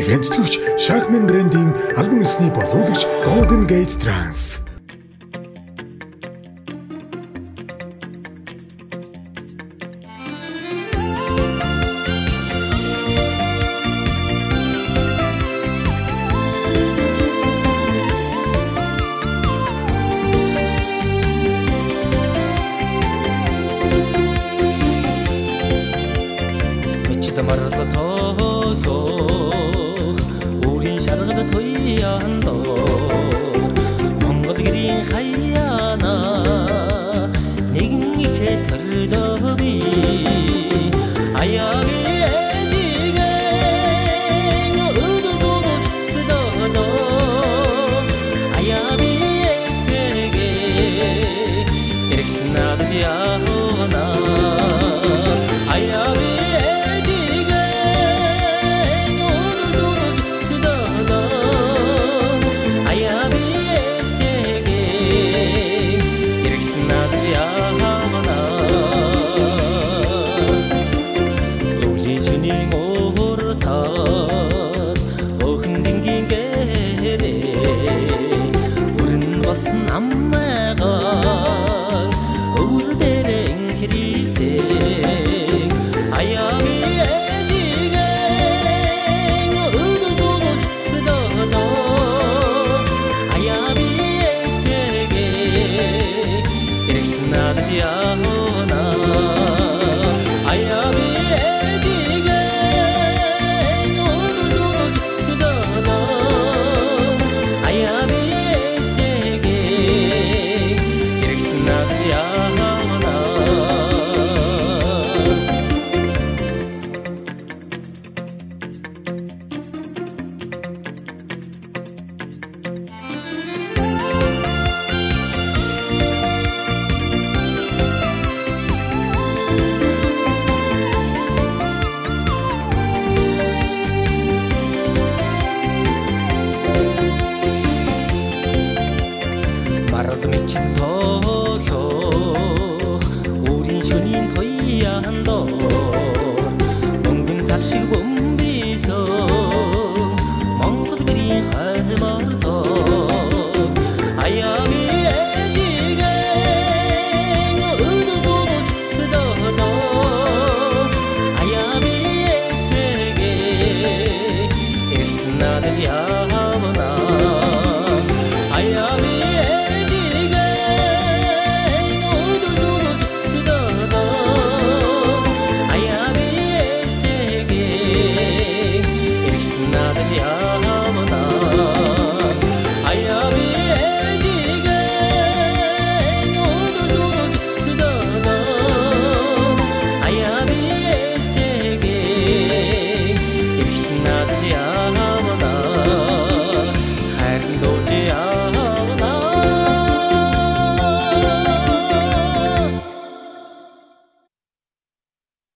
Ивэнтлэгч Shackman брэндийн албан ёсны боловлогч Golden Gate Trans. Мичтэ марата тоо хаяандоо Монгол гэрийн хаяана нэгэн ихээс төрлөө би аяагийн Yeah. she will